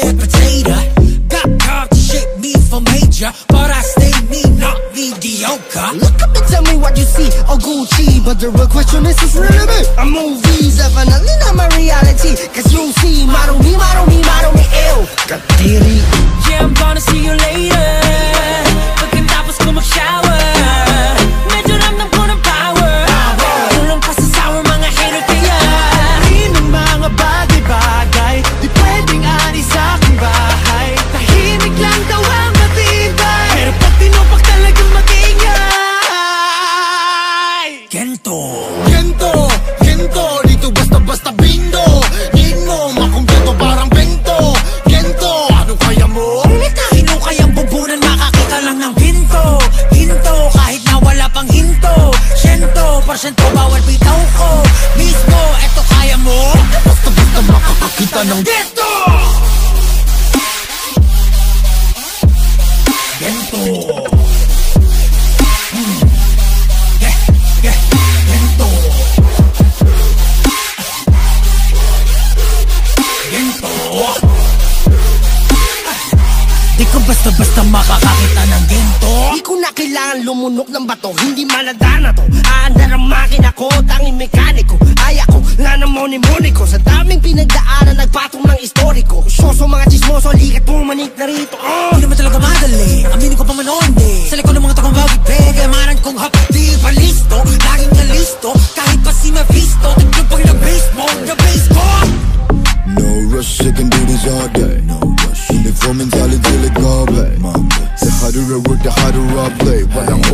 dead potato. Got God to shape me for major But I stay me, not mediocre. Look up and tell me what you see, oh Gucci But the real question is, is really me. A movie's definitely not my reality. Cause you see, model me, model me, model ng Gento! Gento! Hmm. Ge- ge- Gento! Gento! Di ko basta-basta makakakita ng gento Di ko na kailangan lumunok ng bato Hindi maladana to Aandar ang makina ko Tanging mekaniko Ay ako na namoni-moni ko Sa daming pinagdaanan Nagpatong ng istoriko Syoso mga chismoso Likat pumanik na rito oh! Hindi naman talaga madali Aminin ko pa man o hindi Sa likod ng mga takong bawat peg Amaran kong hapdi pa listo Laging na listo Kahit pa si Mephisto Tignan pag na-base mo Na-base ko No rush, I can do this all day. No rush. Uniform mentality like all day. The harder I work, the harder I play. Walang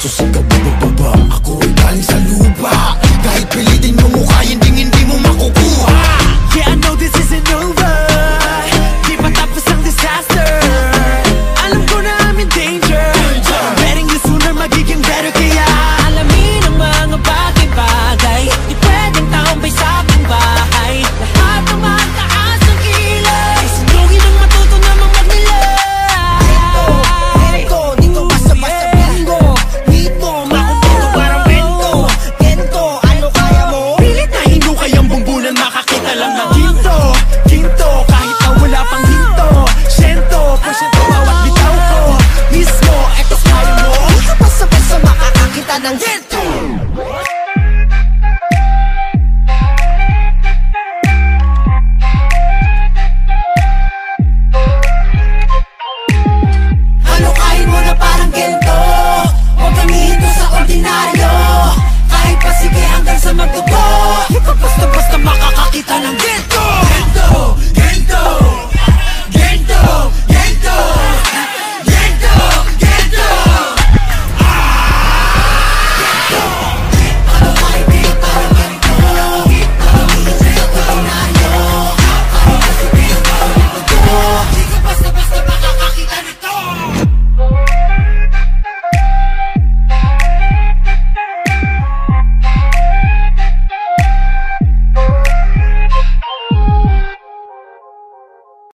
just like a Dán.